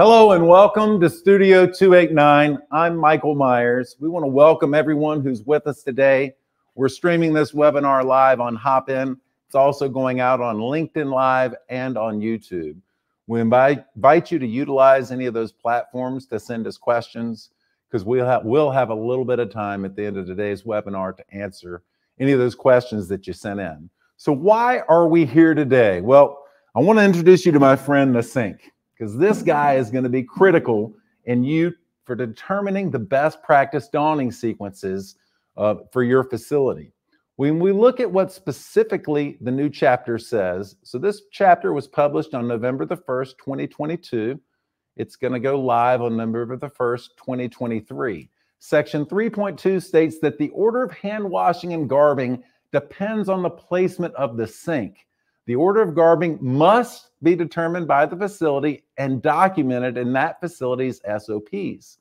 Hello and welcome to Studio 289. I'm Michael Myers. We want to welcome everyone who's with us today. We're streaming this webinar live on Hopin. It's also going out on LinkedIn Live and on YouTube. We invite, invite you to utilize any of those platforms to send us questions because we'll have, we'll have a little bit of time at the end of today's webinar to answer any of those questions that you sent in. So why are we here today? Well, I want to introduce you to my friend Nasync because this guy is going to be critical in you for determining the best practice donning sequences uh, for your facility. When we look at what specifically the new chapter says, so this chapter was published on November the 1st, 2022. It's going to go live on November the 1st, 2023. Section 3.2 states that the order of hand washing and garbing depends on the placement of the sink. The order of garbing must be determined by the facility and documented in that facility's SOPs.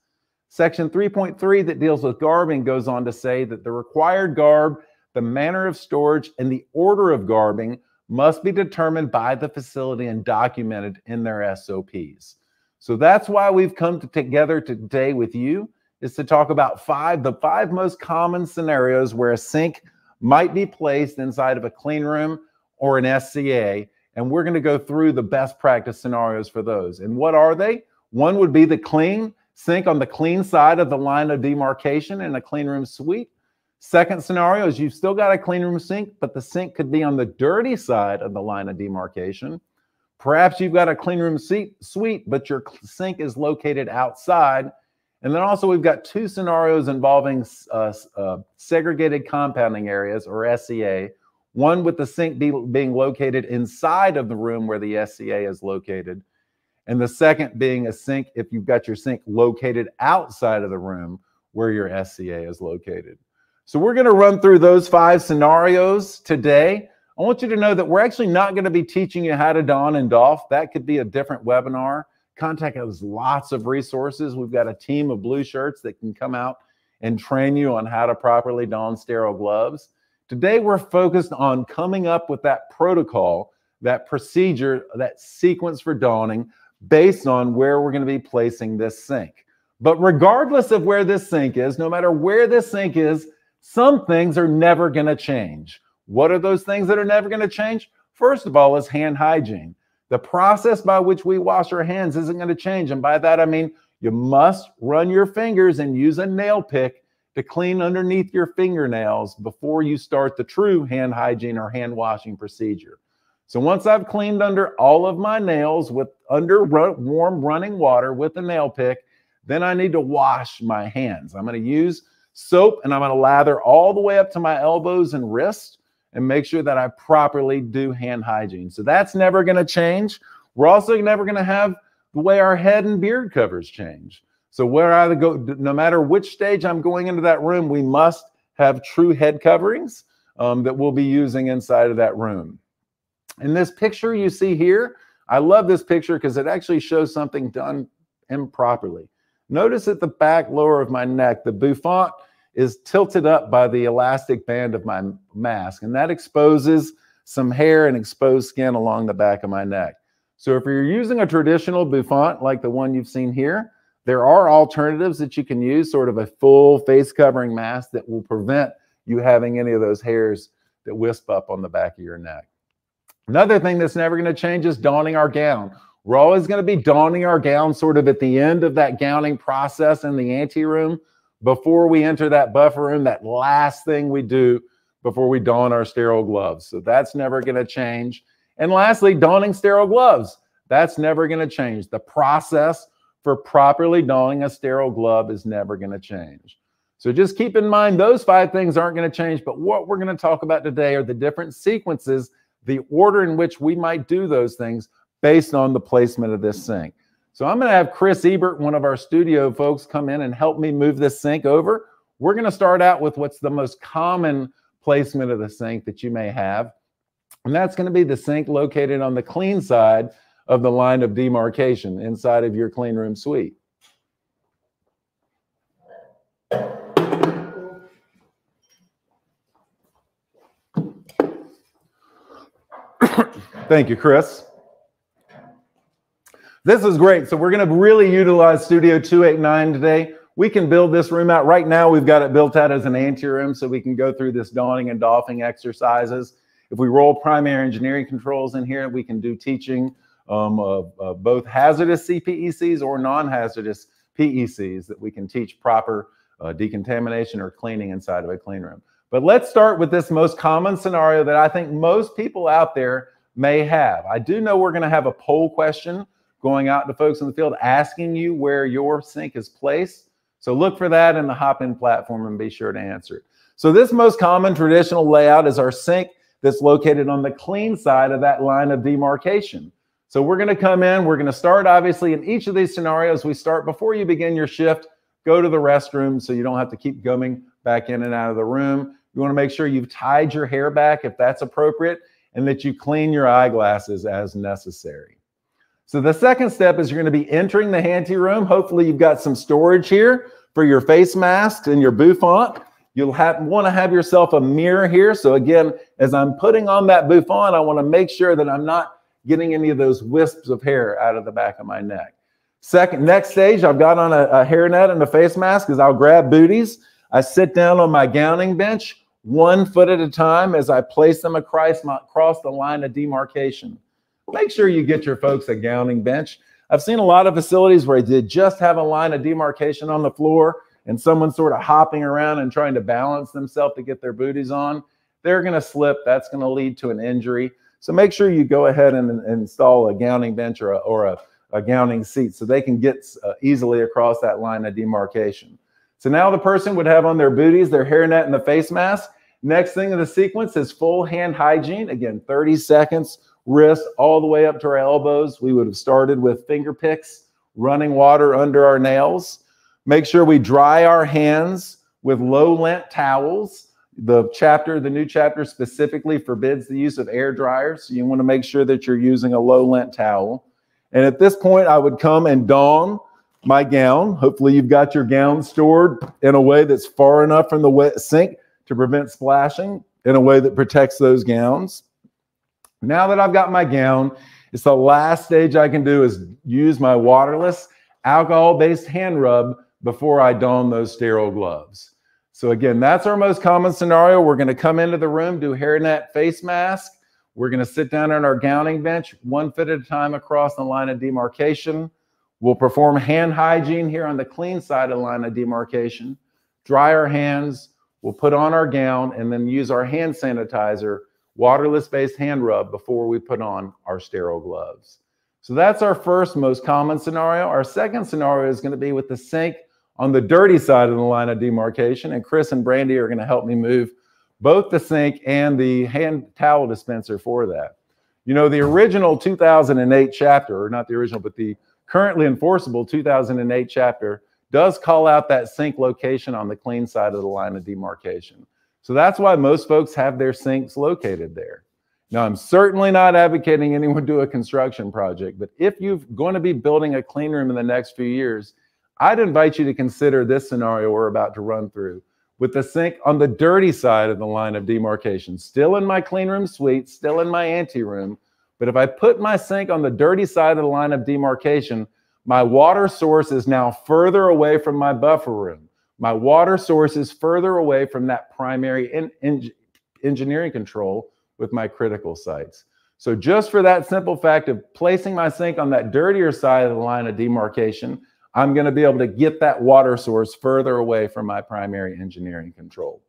Section 3.3 that deals with garbing goes on to say that the required garb, the manner of storage, and the order of garbing must be determined by the facility and documented in their SOPs. So that's why we've come together today with you is to talk about five the five most common scenarios where a sink might be placed inside of a clean room or an SCA. And we're going to go through the best practice scenarios for those. And what are they? One would be the clean sink on the clean side of the line of demarcation in a clean room suite. Second scenario is you've still got a clean room sink, but the sink could be on the dirty side of the line of demarcation. Perhaps you've got a clean room suite, but your sink is located outside. And then also we've got two scenarios involving uh, uh, segregated compounding areas or SCA, one with the sink be, being located inside of the room where the SCA is located, and the second being a sink if you've got your sink located outside of the room where your SCA is located. So we're going to run through those five scenarios today. I want you to know that we're actually not going to be teaching you how to don and doff. That could be a different webinar. Contact us lots of resources. We've got a team of blue shirts that can come out and train you on how to properly don sterile gloves. Today, we're focused on coming up with that protocol, that procedure, that sequence for donning based on where we're going to be placing this sink. But regardless of where this sink is, no matter where this sink is, some things are never going to change. What are those things that are never going to change? First of all, is hand hygiene. The process by which we wash our hands isn't going to change. And by that, I mean you must run your fingers and use a nail pick to clean underneath your fingernails before you start the true hand hygiene or hand washing procedure. So once I've cleaned under all of my nails with under warm running water with a nail pick, then I need to wash my hands. I'm going to use soap and I'm going to lather all the way up to my elbows and wrists and make sure that I properly do hand hygiene. So that's never going to change. We're also never going to have the way our head and beard covers change. So where I go, no matter which stage I'm going into that room, we must have true head coverings um, that we'll be using inside of that room. In this picture you see here, I love this picture because it actually shows something done improperly. Notice at the back lower of my neck, the bouffant is tilted up by the elastic band of my mask, and that exposes some hair and exposed skin along the back of my neck. So if you're using a traditional bouffant like the one you've seen here, there are alternatives that you can use, sort of a full face covering mask that will prevent you having any of those hairs that wisp up on the back of your neck. Another thing that's never going to change is donning our gown. We're always going to be donning our gown sort of at the end of that gowning process in the ante room before we enter that buffer room, that last thing we do before we don our sterile gloves. So that's never going to change. And lastly, donning sterile gloves. That's never going to change. The process for properly donning a sterile glove is never going to change. So just keep in mind those five things aren't going to change. But what we're going to talk about today are the different sequences, the order in which we might do those things based on the placement of this sink. So I'm going to have Chris Ebert, one of our studio folks, come in and help me move this sink over. We're going to start out with what's the most common placement of the sink that you may have. And that's going to be the sink located on the clean side of the line of demarcation inside of your clean room suite. Thank you, Chris. This is great. So we're going to really utilize Studio 289 today. We can build this room out. Right now, we've got it built out as an anteroom so we can go through this donning and doffing exercises. If we roll primary engineering controls in here, we can do teaching um, of, of both hazardous CPECs or non-hazardous PECs that we can teach proper uh, decontamination or cleaning inside of a clean room. But let's start with this most common scenario that I think most people out there may have. I do know we're going to have a poll question going out to folks in the field asking you where your sink is placed. So look for that in the Hopin platform and be sure to answer it. So this most common traditional layout is our sink that's located on the clean side of that line of demarcation. So we're going to come in, we're going to start obviously in each of these scenarios. We start before you begin your shift, go to the restroom so you don't have to keep going back in and out of the room. You want to make sure you've tied your hair back if that's appropriate and that you clean your eyeglasses as necessary. So the second step is you're going to be entering the ante room. Hopefully you've got some storage here for your face masks and your bouffant. You'll have, want to have yourself a mirror here. So again, as I'm putting on that bouffant, I want to make sure that I'm not getting any of those wisps of hair out of the back of my neck. Second, next stage, I've got on a, a hairnet and a face mask is I'll grab booties. I sit down on my gowning bench, one foot at a time as I place them across, my, across the line of demarcation. Make sure you get your folks a gowning bench. I've seen a lot of facilities where they did just have a line of demarcation on the floor and someone sort of hopping around and trying to balance themselves to get their booties on. They're going to slip. That's going to lead to an injury. So make sure you go ahead and, and install a gowning bench or a, or a, a gowning seat so they can get uh, easily across that line of demarcation. So now the person would have on their booties, their hairnet, and the face mask. Next thing in the sequence is full hand hygiene. Again, 30 seconds, wrist all the way up to our elbows. We would have started with finger picks, running water under our nails. Make sure we dry our hands with low lint towels. The chapter, the new chapter specifically forbids the use of air dryers. So you want to make sure that you're using a low lint towel. And at this point, I would come and don my gown. Hopefully, you've got your gown stored in a way that's far enough from the wet sink to prevent splashing in a way that protects those gowns. Now that I've got my gown, it's the last stage I can do is use my waterless alcohol-based hand rub before I don those sterile gloves. So again, that's our most common scenario. We're going to come into the room, do hairnet face mask. We're going to sit down on our gowning bench, one foot at a time across the line of demarcation. We'll perform hand hygiene here on the clean side of the line of demarcation. Dry our hands. We'll put on our gown and then use our hand sanitizer, waterless based hand rub before we put on our sterile gloves. So that's our first most common scenario. Our second scenario is going to be with the sink on the dirty side of the line of demarcation. And Chris and Brandy are going to help me move both the sink and the hand towel dispenser for that. You know, the original 2008 chapter, or not the original, but the currently enforceable 2008 chapter does call out that sink location on the clean side of the line of demarcation. So that's why most folks have their sinks located there. Now, I'm certainly not advocating anyone do a construction project, but if you're going to be building a clean room in the next few years, I'd invite you to consider this scenario we're about to run through with the sink on the dirty side of the line of demarcation, still in my clean room suite, still in my ante room. But if I put my sink on the dirty side of the line of demarcation, my water source is now further away from my buffer room. My water source is further away from that primary in, in, engineering control with my critical sites. So just for that simple fact of placing my sink on that dirtier side of the line of demarcation, I'm going to be able to get that water source further away from my primary engineering control.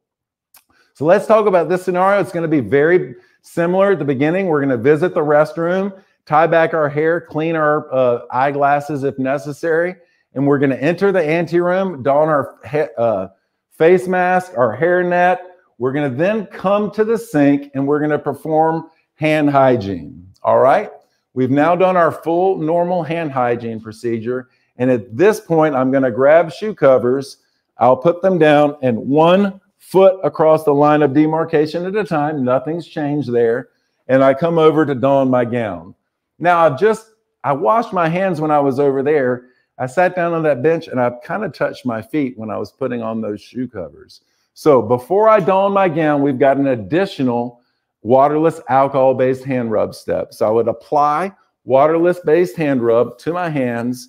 So let's talk about this scenario. It's going to be very similar at the beginning. We're going to visit the restroom, tie back our hair, clean our uh, eyeglasses if necessary, and we're going to enter the anteroom, don our uh, face mask, our hair net. We're going to then come to the sink and we're going to perform hand hygiene. All right. We've now done our full normal hand hygiene procedure. And at this point, I'm going to grab shoe covers. I'll put them down and one foot across the line of demarcation at a time. Nothing's changed there. And I come over to don my gown. Now I've just, I washed my hands when I was over there. I sat down on that bench and I kind of touched my feet when I was putting on those shoe covers. So before I don my gown, we've got an additional waterless alcohol-based hand rub step. So I would apply waterless based hand rub to my hands,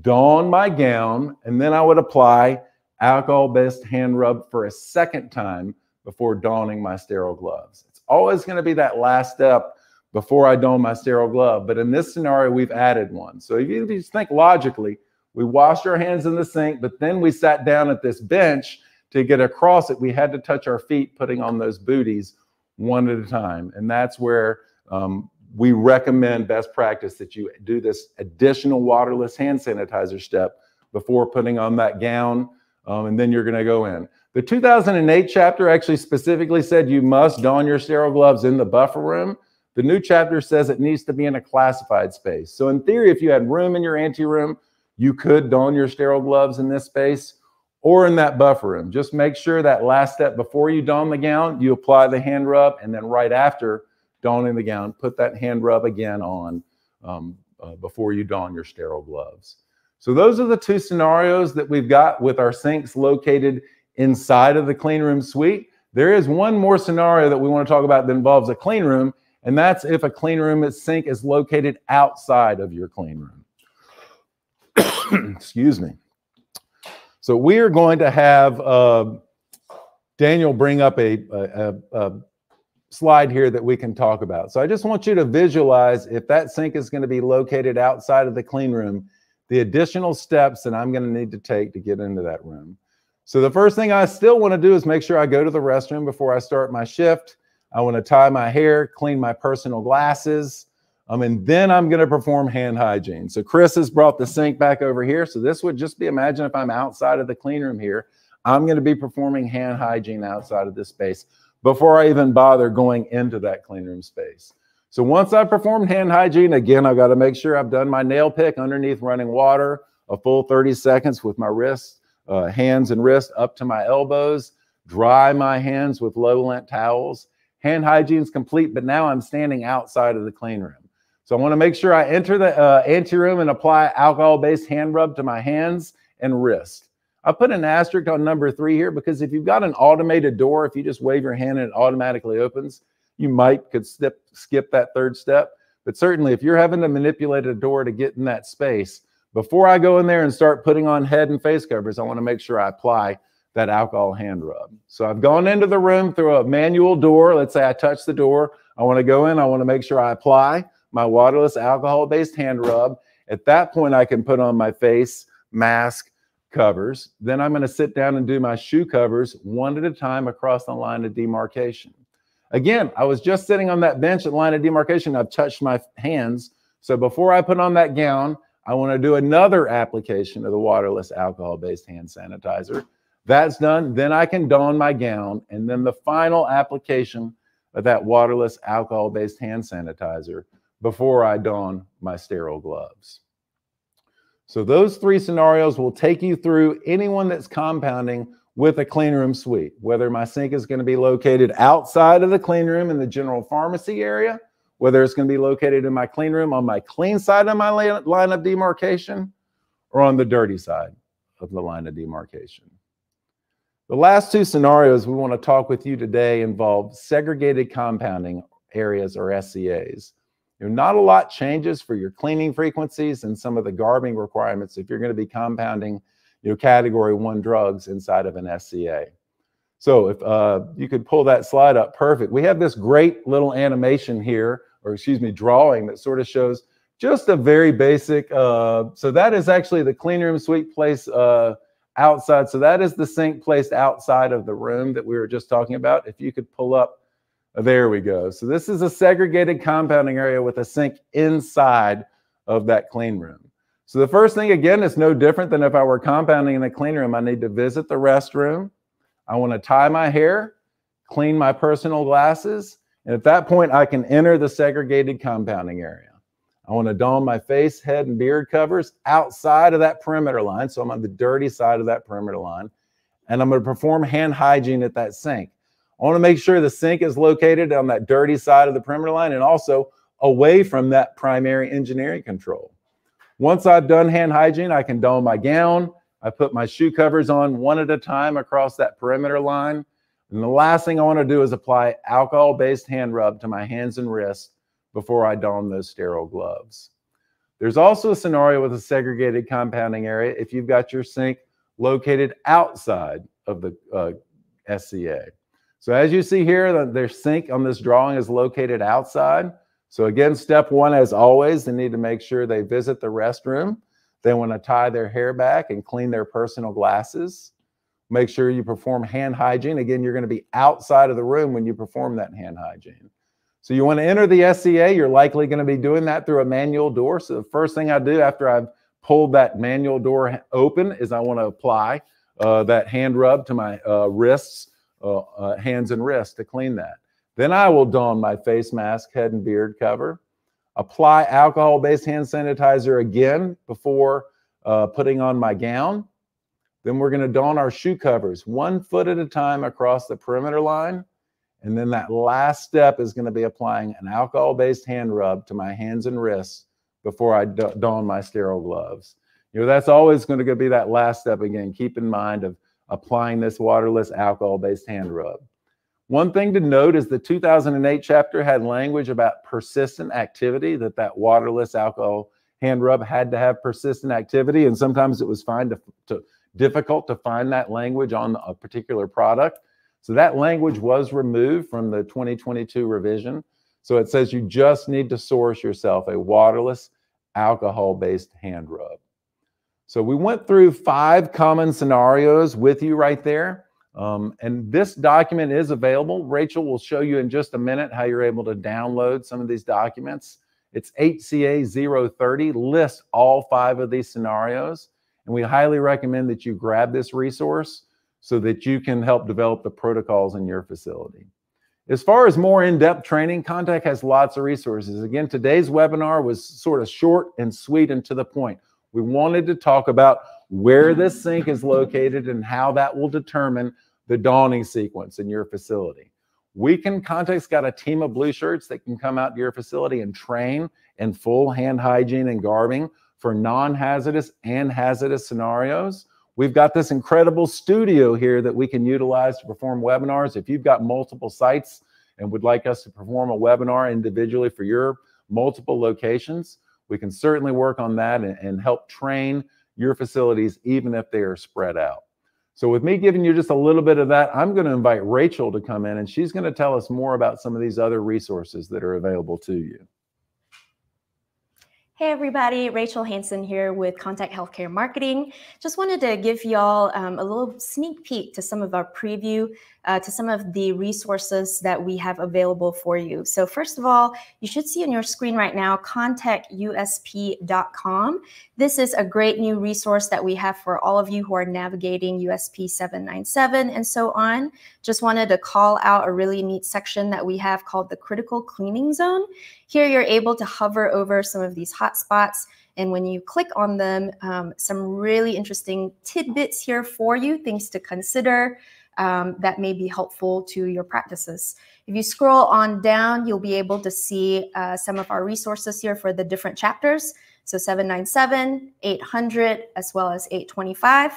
don my gown, and then I would apply alcohol based hand rub for a second time before donning my sterile gloves. It's always going to be that last step before I don my sterile glove. But in this scenario, we've added one. So if you just think logically, we washed our hands in the sink, but then we sat down at this bench to get across it. We had to touch our feet, putting on those booties one at a time. And that's where um, we recommend best practice that you do this additional waterless hand sanitizer step before putting on that gown, um, and then you're going to go in. The 2008 chapter actually specifically said you must don your sterile gloves in the buffer room. The new chapter says it needs to be in a classified space. So in theory, if you had room in your ante room, you could don your sterile gloves in this space or in that buffer room. Just make sure that last step before you don the gown, you apply the hand rub, and then right after donning the gown, put that hand rub again on um, uh, before you don your sterile gloves. So those are the two scenarios that we've got with our sinks located inside of the clean room suite. There is one more scenario that we want to talk about that involves a clean room, and that's if a clean room sink is located outside of your clean room. Excuse me. So we are going to have uh, Daniel bring up a, a, a, slide here that we can talk about. So I just want you to visualize if that sink is going to be located outside of the clean room, the additional steps that I'm going to need to take to get into that room. So the first thing I still want to do is make sure I go to the restroom before I start my shift. I want to tie my hair, clean my personal glasses, um, and then I'm going to perform hand hygiene. So Chris has brought the sink back over here. So this would just be, imagine if I'm outside of the clean room here, I'm going to be performing hand hygiene outside of this space before I even bother going into that clean room space. So once I've performed hand hygiene, again, I've got to make sure I've done my nail pick underneath running water, a full 30 seconds with my wrists, uh, hands and wrists up to my elbows, dry my hands with low lint towels. Hand hygiene is complete, but now I'm standing outside of the clean room. So I want to make sure I enter the uh, anteroom and apply alcohol-based hand rub to my hands and wrist. I put an asterisk on number three here because if you've got an automated door, if you just wave your hand and it automatically opens, you might could skip, skip that third step. But certainly if you're having to manipulate a door to get in that space, before I go in there and start putting on head and face covers, I want to make sure I apply that alcohol hand rub. So I've gone into the room through a manual door. Let's say I touch the door. I want to go in. I want to make sure I apply my waterless alcohol-based hand rub. At that point, I can put on my face mask covers. Then I'm going to sit down and do my shoe covers one at a time across the line of demarcation. Again, I was just sitting on that bench at line of demarcation. I've touched my hands. So before I put on that gown, I want to do another application of the waterless alcohol-based hand sanitizer. That's done. Then I can don my gown. And then the final application of that waterless alcohol-based hand sanitizer before I don my sterile gloves. So those three scenarios will take you through anyone that's compounding with a clean room suite, whether my sink is going to be located outside of the clean room in the general pharmacy area, whether it's going to be located in my clean room on my clean side of my line of demarcation or on the dirty side of the line of demarcation. The last two scenarios we want to talk with you today involve segregated compounding areas or SCAs. You know, not a lot changes for your cleaning frequencies and some of the garbing requirements if you're going to be compounding your category one drugs inside of an SCA. So if uh, you could pull that slide up, perfect. We have this great little animation here, or excuse me, drawing that sort of shows just a very basic. Uh, so that is actually the clean room suite place uh, outside. So that is the sink placed outside of the room that we were just talking about. If you could pull up there we go. So this is a segregated compounding area with a sink inside of that clean room. So the first thing, again, is no different than if I were compounding in a clean room. I need to visit the restroom. I want to tie my hair, clean my personal glasses. And at that point, I can enter the segregated compounding area. I want to don my face, head, and beard covers outside of that perimeter line. So I'm on the dirty side of that perimeter line. And I'm going to perform hand hygiene at that sink. I want to make sure the sink is located on that dirty side of the perimeter line and also away from that primary engineering control. Once I've done hand hygiene, I can don my gown. I put my shoe covers on one at a time across that perimeter line. And the last thing I want to do is apply alcohol-based hand rub to my hands and wrists before I don those sterile gloves. There's also a scenario with a segregated compounding area if you've got your sink located outside of the uh, SCA. So as you see here, their sink on this drawing is located outside. So again, step one, as always, they need to make sure they visit the restroom. They want to tie their hair back and clean their personal glasses. Make sure you perform hand hygiene. Again, you're going to be outside of the room when you perform that hand hygiene. So you want to enter the SCA, you're likely going to be doing that through a manual door. So the first thing I do after I've pulled that manual door open is I want to apply uh, that hand rub to my uh, wrists, uh, uh hands and wrists to clean that. Then I will don my face mask, head and beard cover, apply alcohol-based hand sanitizer again before uh, putting on my gown. Then we're going to don our shoe covers one foot at a time across the perimeter line. And then that last step is going to be applying an alcohol based hand rub to my hands and wrists before I don my sterile gloves. You know, that's always going to be that last step again. Keep in mind of applying this waterless alcohol based hand rub. One thing to note is the 2008 chapter had language about persistent activity, that that waterless alcohol hand rub had to have persistent activity. And sometimes it was fine to, to difficult to find that language on a particular product. So that language was removed from the 2022 revision. So it says you just need to source yourself a waterless alcohol-based hand rub. So we went through five common scenarios with you right there. Um, and this document is available. Rachel will show you in just a minute how you're able to download some of these documents. It's HCA 030, lists all five of these scenarios. And we highly recommend that you grab this resource so that you can help develop the protocols in your facility. As far as more in-depth training, Contec has lots of resources. Again, today's webinar was sort of short and sweet and to the point. We wanted to talk about where this mm. sink is located and how that will determine the donning sequence in your facility. We can, Contec's got a team of blue shirts that can come out to your facility and train in full hand hygiene and garbing for non-hazardous and hazardous scenarios. We've got this incredible studio here that we can utilize to perform webinars. If you've got multiple sites and would like us to perform a webinar individually for your multiple locations, we can certainly work on that and, and help train your facilities, even if they are spread out. So with me giving you just a little bit of that, I'm going to invite Rachel to come in and she's going to tell us more about some of these other resources that are available to you. Hey everybody, Rachel Hanson here with Contec Healthcare Marketing. Just wanted to give y'all um, a little sneak peek to some of our preview, uh, to some of the resources that we have available for you. So first of all, you should see on your screen right now, contecusp.com. This is a great new resource that we have for all of you who are navigating USP 797 and so on. Just wanted to call out a really neat section that we have called the Critical Cleaning Zone. Here you're able to hover over some of these hotspots. And when you click on them, um, some really interesting tidbits here for you, things to consider um, that may be helpful to your practices. If you scroll on down, you'll be able to see uh, some of our resources here for the different chapters. So 797, 800, as well as 825.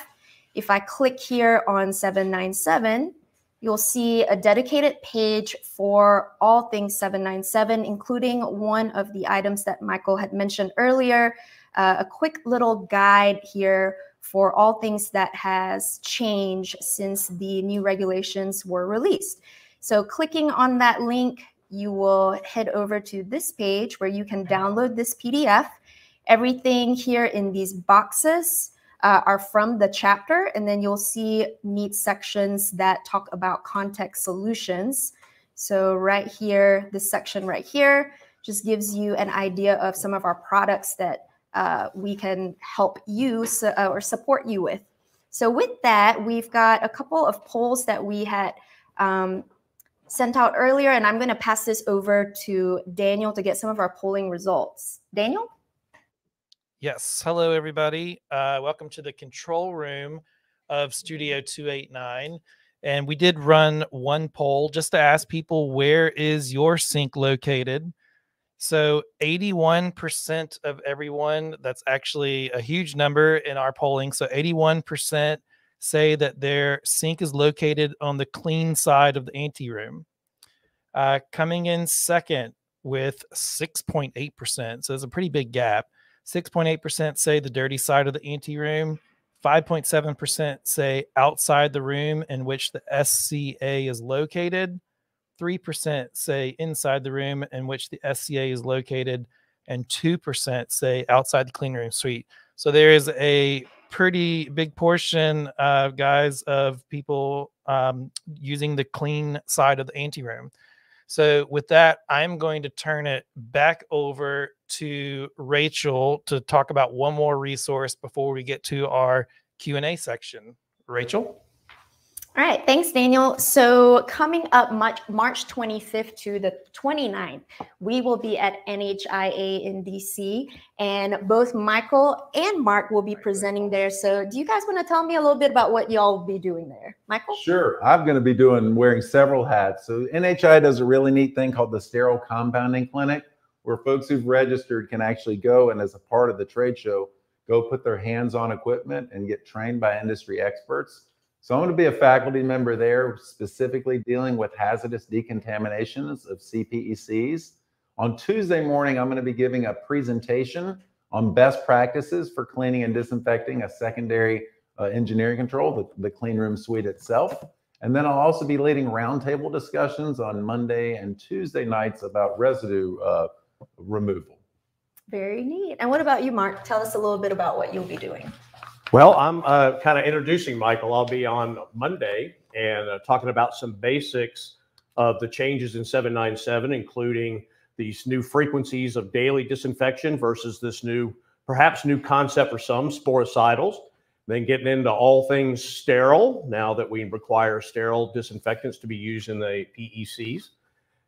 If I click here on 797, you'll see a dedicated page for all things 797, including one of the items that Michael had mentioned earlier, uh, a quick little guide here for all things that has changed since the new regulations were released. So clicking on that link, you will head over to this page where you can download this PDF. Everything here in these boxes uh, are from the chapter, and then you'll see neat sections that talk about Contec solutions. So right here, this section right here just gives you an idea of some of our products that uh, we can help you uh, or support you with. So with that, we've got a couple of polls that we had um, sent out earlier, and I'm going to pass this over to Daniel to get some of our polling results. Daniel? Yes. Hello, everybody. Uh, welcome to the control room of Studio 289. And we did run one poll just to ask people where is your sink located? So 81% of everyone, that's actually a huge number in our polling. So 81% say that their sink is located on the clean side of the ante room. Uh, coming in second with 6.8%. So there's a pretty big gap. 6.8% say the dirty side of the ante room. 5.7% say outside the room in which the SCA is located. 3% say inside the room in which the SCA is located. And 2% say outside the clean room suite. So there is a pretty big portion, uh, guys, of people um, using the clean side of the ante room. So with that, I'm going to turn it back over to Rachel to talk about one more resource before we get to our Q&A section. Rachel? All right, thanks, Daniel. So coming up March, March 25th to the 29th, we will be at NHIA in DC, and both Michael and Mark will be presenting there. So do you guys want to tell me a little bit about what y'all will be doing there? Michael? Sure. I'm going to be doing wearing several hats. So NHIA does a really neat thing called the Sterile Compounding Clinic, where folks who've registered can actually go and as a part of the trade show, go put their hands on equipment and get trained by industry experts so I'm going to be a faculty member there, specifically dealing with hazardous decontaminations of CPECs. On Tuesday morning, I'm going to be giving a presentation on best practices for cleaning and disinfecting a secondary uh, engineering control, the, the clean room suite itself. And then I'll also be leading roundtable discussions on Monday and Tuesday nights about residue uh, removal. Very neat. And what about you, Mark? Tell us a little bit about what you'll be doing. Well, I'm uh, kind of introducing Michael. I'll be on Monday and uh, talking about some basics of the changes in 797, including these new frequencies of daily disinfection versus this new, perhaps new concept for some, sporicidals. Then getting into all things sterile now that we require sterile disinfectants to be used in the PECs.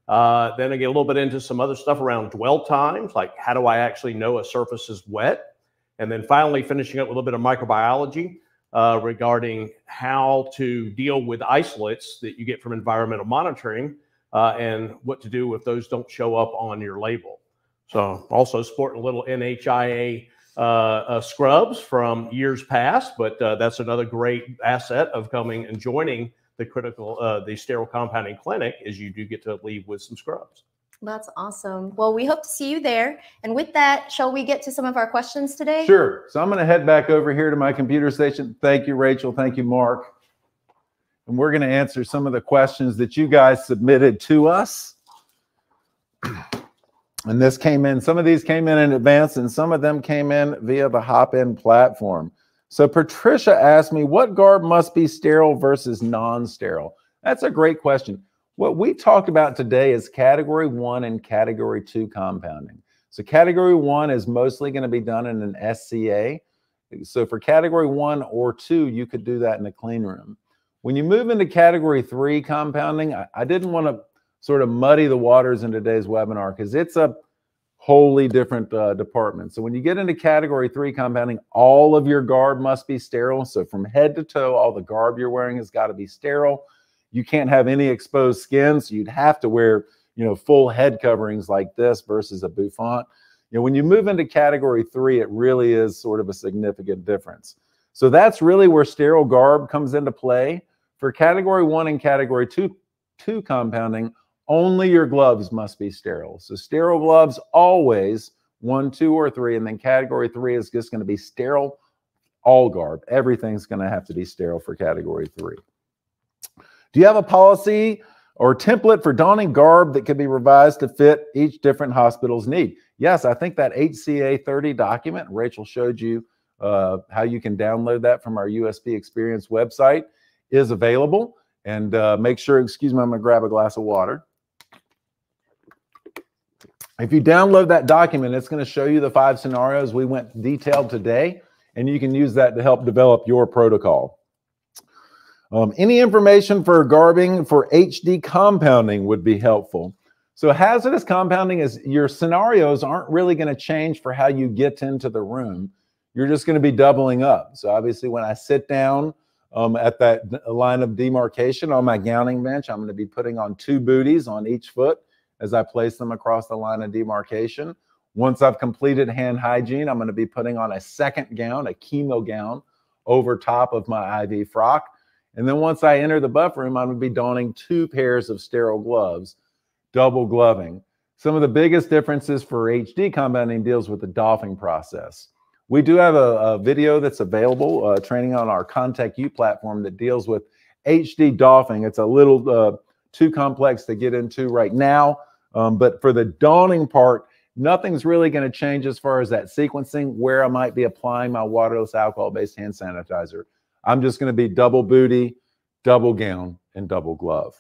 Uh, then I get a little bit into some other stuff around dwell times, like how do I actually know a surface is wet? And then finally, finishing up with a little bit of microbiology uh, regarding how to deal with isolates that you get from environmental monitoring uh, and what to do if those don't show up on your label. So, also sporting a little NHIA uh, uh, scrubs from years past, but uh, that's another great asset of coming and joining the critical, uh, the sterile compounding clinic, is you do get to leave with some scrubs. That's awesome. Well, we hope to see you there. And with that, shall we get to some of our questions today? Sure. So I'm going to head back over here to my computer station. Thank you, Rachel. Thank you, Mark. And we're going to answer some of the questions that you guys submitted to us. And this came in, some of these came in in advance, and some of them came in via the Hopin platform. So Patricia asked me, what garb must be sterile versus non sterile? That's a great question. What we talked about today is category one and category two compounding. So category one is mostly going to be done in an SCA. So for category one or two, you could do that in a clean room. When you move into category three compounding, I, I didn't want to sort of muddy the waters in today's webinar because it's a wholly different uh, department. So when you get into category three compounding, all of your garb must be sterile. So from head to toe, all the garb you're wearing has got to be sterile you can't have any exposed skin, so you'd have to wear, you know, full head coverings like this versus a bouffant. You know, when you move into category three, it really is sort of a significant difference. So that's really where sterile garb comes into play. For category one and category two, two compounding, only your gloves must be sterile. So sterile gloves always one, two, or three, and then category three is just going to be sterile all garb. Everything's going to have to be sterile for category three. Do you have a policy or template for donning garb that could be revised to fit each different hospital's need? Yes, I think that HCA 30 document, Rachel showed you uh, how you can download that from our USP Experience website, is available. And uh, make sure, excuse me, I'm going to grab a glass of water. If you download that document, it's going to show you the five scenarios we went detailed today, and you can use that to help develop your protocol. Um, any information for garbing for HD compounding would be helpful. So hazardous compounding is your scenarios aren't really going to change for how you get into the room. You're just going to be doubling up. So obviously when I sit down um, at that line of demarcation on my gowning bench, I'm going to be putting on two booties on each foot as I place them across the line of demarcation. Once I've completed hand hygiene, I'm going to be putting on a second gown, a chemo gown, over top of my IV frock. And then once I enter the buff room, I'm going to be donning two pairs of sterile gloves, double gloving. Some of the biggest differences for HD compounding deals with the doffing process. We do have a, a video that's available, uh, training on our Contec U platform that deals with HD doffing. It's a little uh, too complex to get into right now, um, but for the donning part, nothing's really going to change as far as that sequencing where I might be applying my waterless alcohol-based hand sanitizer. I'm just going to be double booty, double gown, and double glove.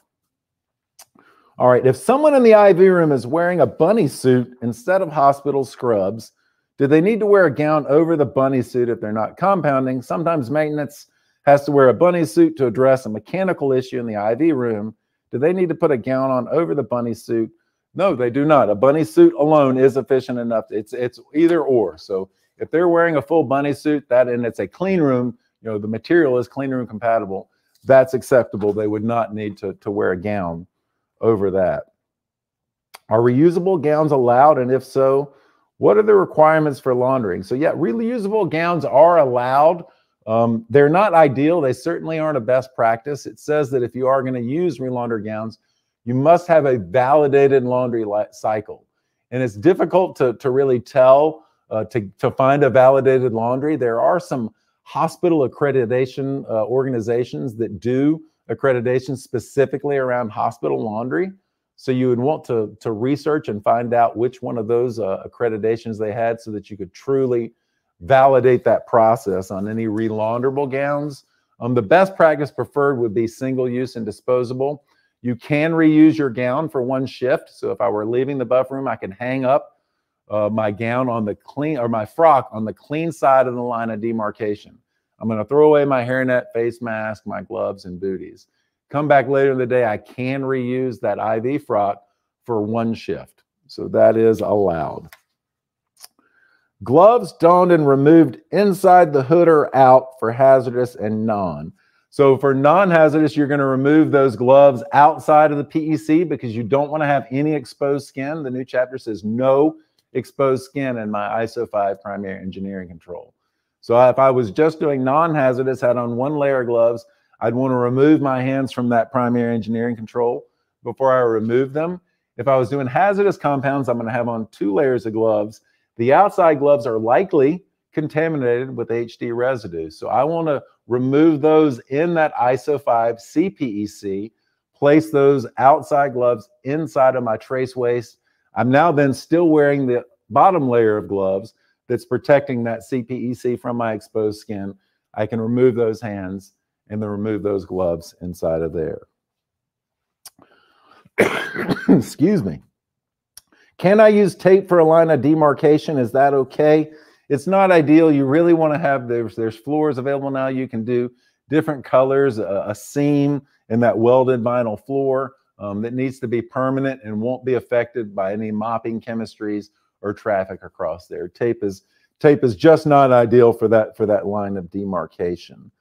All right, if someone in the IV room is wearing a bunny suit instead of hospital scrubs, do they need to wear a gown over the bunny suit if they're not compounding? Sometimes maintenance has to wear a bunny suit to address a mechanical issue in the IV room. Do they need to put a gown on over the bunny suit? No, they do not. A bunny suit alone is efficient enough. It's it's either or. So if they're wearing a full bunny suit, that and it's a clean room, you know, the material is clean room compatible, that's acceptable. They would not need to, to wear a gown over that. Are reusable gowns allowed? And if so, what are the requirements for laundering? So, yeah, reusable gowns are allowed. Um, they're not ideal. They certainly aren't a best practice. It says that if you are going to use relaundered gowns, you must have a validated laundry cycle. And it's difficult to, to really tell, uh, to, to find a validated laundry. There are some hospital accreditation uh, organizations that do accreditation specifically around hospital laundry. So you would want to, to research and find out which one of those uh, accreditations they had so that you could truly validate that process on any relaunderable gowns. Um, the best practice preferred would be single use and disposable. You can reuse your gown for one shift. So if I were leaving the buff room, I can hang up uh, my gown on the clean or my frock on the clean side of the line of demarcation. I'm going to throw away my hairnet, face mask, my gloves, and booties. Come back later in the day, I can reuse that IV frock for one shift. So that is allowed. Gloves donned and removed inside the hood or out for hazardous and non. So for non-hazardous, you're going to remove those gloves outside of the PEC because you don't want to have any exposed skin. The new chapter says no exposed skin in my ISO 5 primary engineering control. So if I was just doing non-hazardous, had on one layer of gloves, I'd want to remove my hands from that primary engineering control before I remove them. If I was doing hazardous compounds, I'm going to have on two layers of gloves. The outside gloves are likely contaminated with HD residue. So I want to remove those in that ISO 5 CPEC, place those outside gloves inside of my trace waste. I'm now then still wearing the bottom layer of gloves that's protecting that CPEC from my exposed skin, I can remove those hands and then remove those gloves inside of there. Excuse me. Can I use tape for a line of demarcation? Is that okay? It's not ideal. You really want to have there's there's floors available now. You can do different colors, a, a seam in that welded vinyl floor um, that needs to be permanent and won't be affected by any mopping chemistries or traffic across there. Tape is tape is just not ideal for that for that line of demarcation.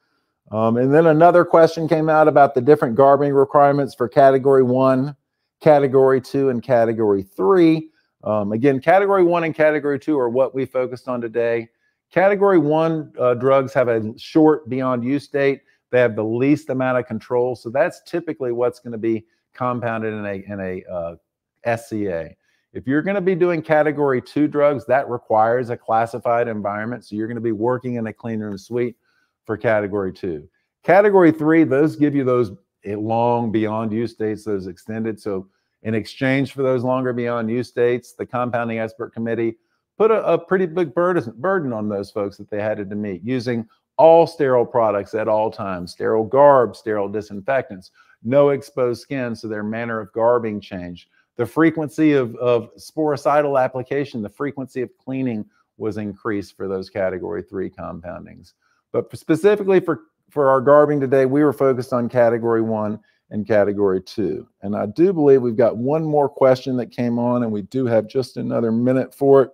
Um, and then another question came out about the different garbing requirements for category one, category two, and category three. Um, again, category one and category two are what we focused on today. Category one uh, drugs have a short beyond use date. They have the least amount of control. So that's typically what's going to be compounded in a, in a uh, SCA. If you're going to be doing category two drugs, that requires a classified environment. So you're going to be working in a clean room suite for category two. Category three, those give you those eh, long beyond use dates, those extended. So in exchange for those longer beyond use dates, the compounding expert committee put a, a pretty big burden, burden on those folks that they had to meet using all sterile products at all times, sterile garb, sterile disinfectants, no exposed skin, so their manner of garbing changed the frequency of, of sporicidal application, the frequency of cleaning was increased for those category three compoundings. But specifically for, for our garbing today, we were focused on category one and category two. And I do believe we've got one more question that came on, and we do have just another minute for it.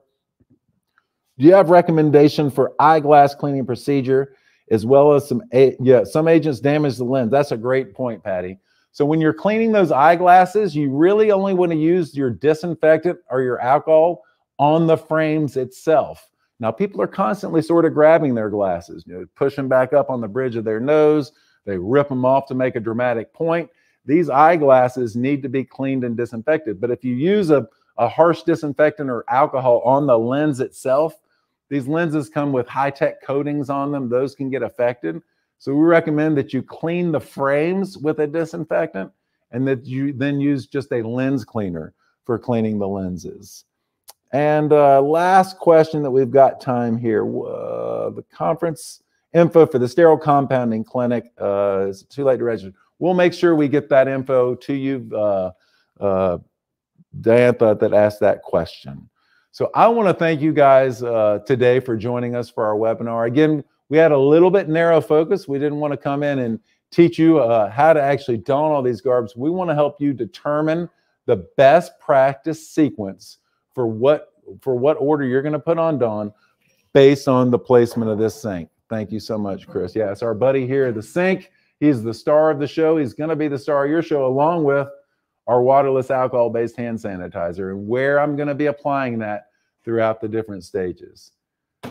Do you have recommendation for eyeglass cleaning procedure as well as some, yeah, some agents damage the lens? That's a great point, Patty. So when you're cleaning those eyeglasses, you really only want to use your disinfectant or your alcohol on the frames itself. Now, people are constantly sort of grabbing their glasses, you know, pushing back up on the bridge of their nose. They rip them off to make a dramatic point. These eyeglasses need to be cleaned and disinfected. But if you use a, a harsh disinfectant or alcohol on the lens itself, these lenses come with high tech coatings on them. Those can get affected. So we recommend that you clean the frames with a disinfectant and that you then use just a lens cleaner for cleaning the lenses. And uh, last question that we've got time here uh, the conference info for the sterile compounding clinic. Uh, is too late to register? We'll make sure we get that info to you, uh, uh, Diantha, that asked that question. So I want to thank you guys uh, today for joining us for our webinar. Again, we had a little bit narrow focus. We didn't want to come in and teach you uh, how to actually don all these garbs. We want to help you determine the best practice sequence for what for what order you're going to put on don based on the placement of this sink. Thank you so much, Chris. Yeah, our buddy here, the sink. He's the star of the show. He's going to be the star of your show, along with our waterless alcohol-based hand sanitizer, and where I'm going to be applying that throughout the different stages.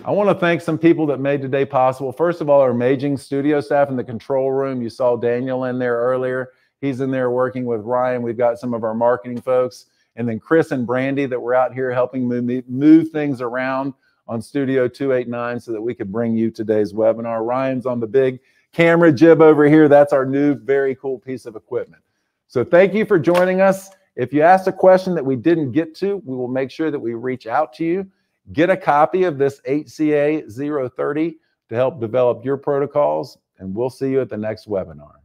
I want to thank some people that made today possible. First of all, our amazing studio staff in the control room. You saw Daniel in there earlier. He's in there working with Ryan. We've got some of our marketing folks. And then Chris and Brandy that were out here helping move, move things around on Studio 289 so that we could bring you today's webinar. Ryan's on the big camera jib over here. That's our new, very cool piece of equipment. So thank you for joining us. If you asked a question that we didn't get to, we will make sure that we reach out to you. Get a copy of this HCA 030 to help develop your protocols, and we'll see you at the next webinar.